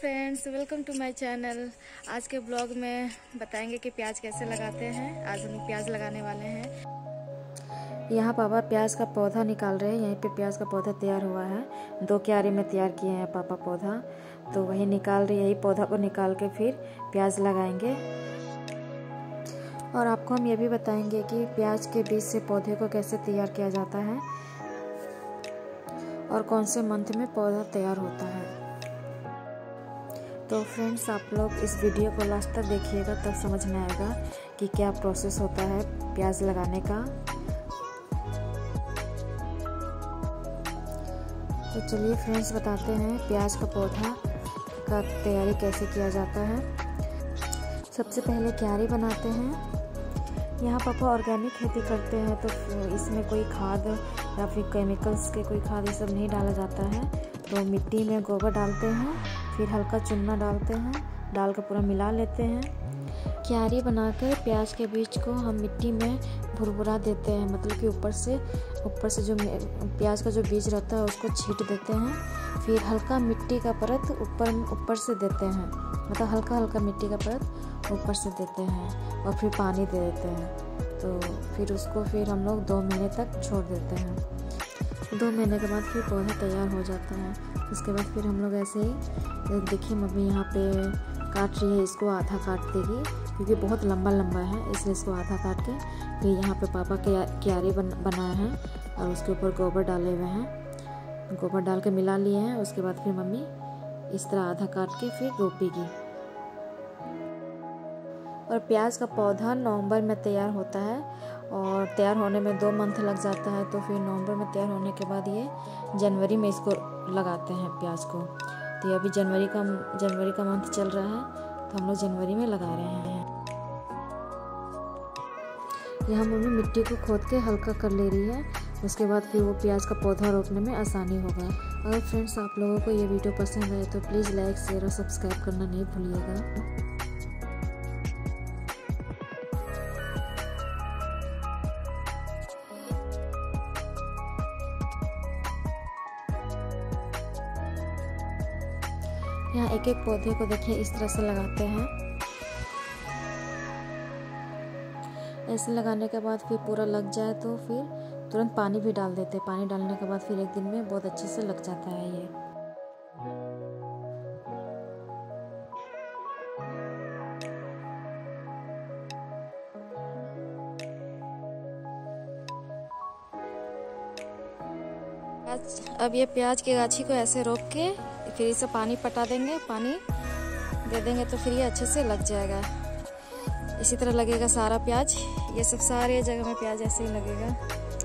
Friends welcome to my channel आज के blog में बताएँगे कि प्याज कैसे लगाते हैं। आज हम प्याज लगाने वाले हैं। यहाँ पापा प्याज का पौधा निकाल रहे हैं। यहीं पे प्याज का पौधा तैयार हुआ है। दो क्यारी में तैयार किए हैं पापा पौधा। तो वही निकाल रहे यही पौधा को निकाल के फिर प्याज लगाएँगे। और आपको हम ये भी बताएँगे कि प्याज के बीज से पौधे को कैसे तैयार किया जाता है। और कौन से मंथ में पौधा तैयार होता है। तो फ्रेंड्स आप लोग इस वीडियो को लास्ट तक देखिएगा, तब समझ में आएगा कि क्या प्रोसेस होता है प्याज लगाने का। तो चलिए फ्रेंड्स बताते हैं प्याज का पौधा का तैयारी कैसे किया जाता है। सबसे पहले क्यारी बनाते हैं। यहाँ पापा ऑर्गेनिक खेती करते हैं तो इसमें कोई खाद या फिर केमिकल्स के कोई खाद ये सब नहीं डाला जाता है। तो मिट्टी में गोबर डालते हैं, फिर हल्का चूना डालते हैं डाल कर पूरा मिला लेते हैं। क्यारी बनाकर प्याज के बीज को हम मिट्टी में भुरभुरा देते हैं मतलब कि ऊपर से ऊपर से जो प्याज का जो बीज रहता है उसको छीट देते हैं। फिर हल्का मिट्टी का परत ऊपर ऊपर से देते हैं मतलब हल्का हल्का मिट्टी का परत ऊपर से देते हैं और फिर पानी दे देते हैं। तो फिर उसको फिर हम लोग दो महीने तक छोड़ देते हैं। दो महीने के बाद फिर पौधा तैयार हो जाता है। उसके बाद फिर हम लोग ऐसे ही देखिए मम्मी यहाँ पे काट रही है, इसको आधा काट देगी, क्योंकि बहुत लंबा लंबा है, इसलिए इसको आधा काट के फिर यहाँ पे पापा के क्यारी बन, बनाए हैं और उसके ऊपर गोबर डाले हुए हैं। गोबर डाल के मिला लिए हैं, उसके बाद फिर मम्मी इस तरह आधा काट के फिर रोपेगी। और प्याज का पौधा नवंबर में तैयार होता है और तैयार होने में दो मंथ लग जाता है तो फिर नवंबर में तैयार होने के बाद ये जनवरी में इसको लगाते हैं प्याज को। तो ये अभी जनवरी का जनवरी का मंथ चल रहा है तो हम लोग जनवरी में लगा रहे हैं। यहाँ मम्मी मिट्टी को खोद के हल्का कर ले रही है, उसके बाद फिर वो प्याज का पौधा रोपने में आसानी होगा। अगर फ्रेंड्स आप लोगों को ये वीडियो पसंद आए तो प्लीज़ लाइक, शेयर और सब्सक्राइब करना नहीं भूलिएगा। यहाँ एक एक पौधे को देखिए, इस तरह से लगाते हैं। ऐसे लगाने के बाद फिर पूरा लग जाए तो फिर तुरंत पानी भी डाल देते हैं। पानी डालने के बाद फिर एक दिन में बहुत अच्छे से लग जाता है ये। अब ये प्याज के गाछी को ऐसे रोक के फिर इसे पानी पटा देंगे, पानी दे देंगे तो फिर ये अच्छे से लग जाएगा। इसी तरह लगेगा सारा प्याज। ये सब सारे जगह में प्याज ऐसे ही लगेगा।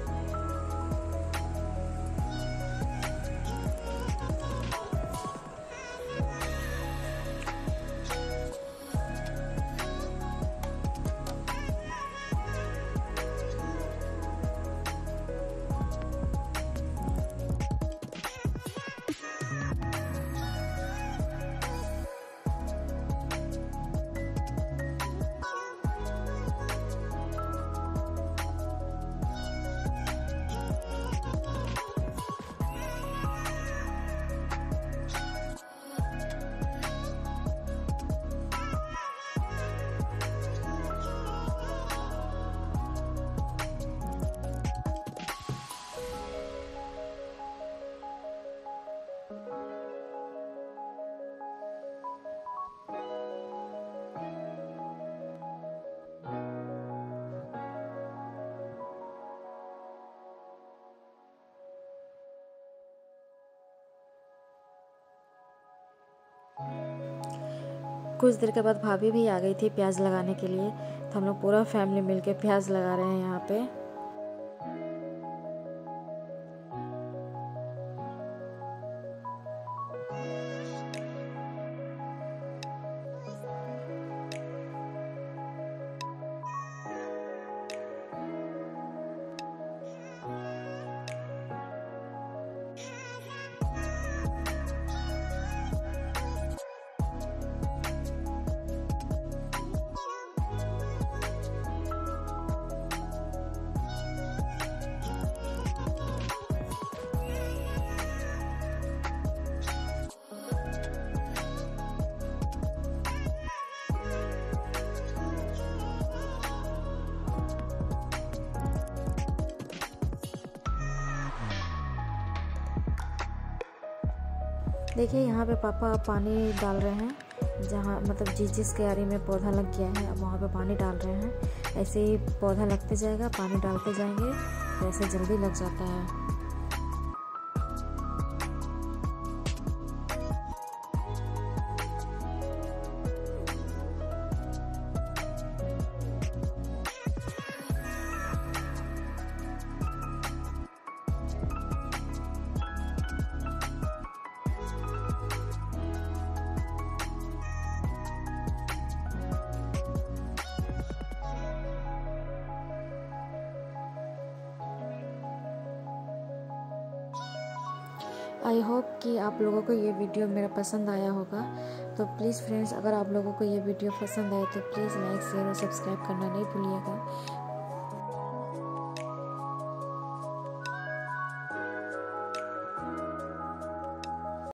कुछ देर के बाद भाभी भी आ गई थी प्याज लगाने के लिए। तो हम लोग पूरा फैमिली मिलके प्याज लगा रहे हैं यहाँ पे। देखिए, यहाँ पे पापा पानी डाल रहे हैं, जहाँ मतलब जिस जिस क्यारी में पौधा लग गया है, अब वहाँ पे पानी डाल रहे हैं। ऐसे ही पौधा लगते जाएगा, पानी डालते जाएँगे तो ऐसे जल्दी लग जाता है। आई होप कि आप लोगों को ये वीडियो मेरा पसंद आया होगा। तो प्लीज़ फ्रेंड्स अगर आप लोगों को ये वीडियो पसंद आए तो प्लीज़ लाइक शेयर और सब्सक्राइब करना नहीं भूलिएगा।